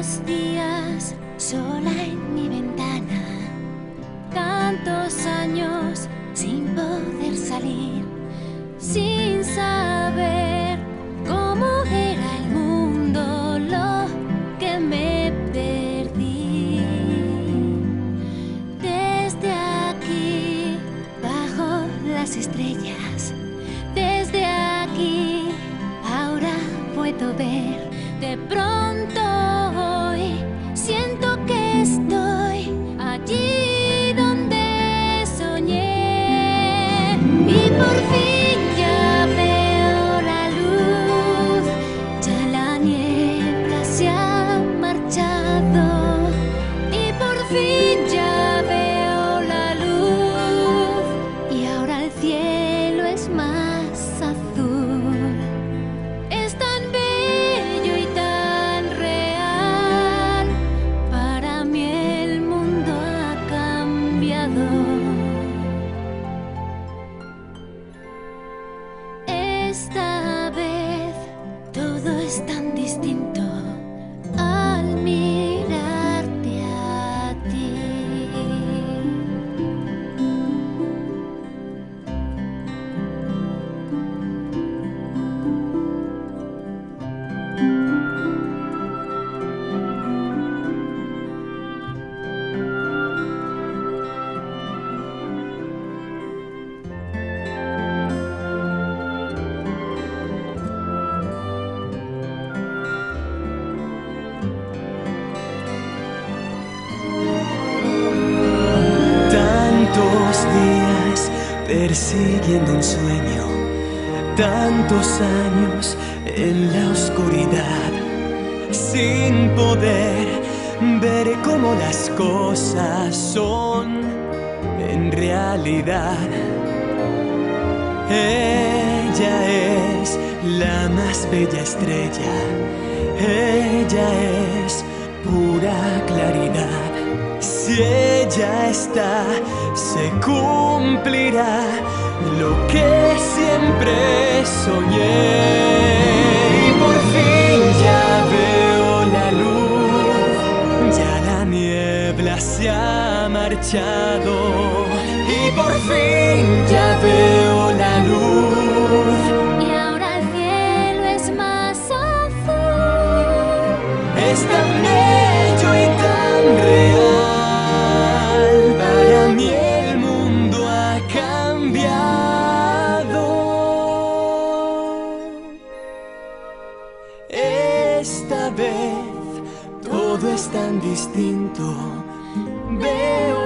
Tantos días sola en mi ventana, tantos años sin poder salir, sin saber cómo era el mundo, lo que me perdí. Desde aquí, bajo las estrellas, desde aquí, ahora puedo ver de pronto es más azul. Es tan bello y tan real. Para mí el mundo ha cambiado. Tantos días persiguiendo un sueño, tantos años en la oscuridad, sin poder ver cómo las cosas son en realidad. Ella es la más bella estrella, ella es pura claridad. Si ella está, se cumplirá lo que siempre soñé. Y por fin ya veo la luz, ya la niebla se ha marchado. Y por fin ya veo todo es tan distinto. Veo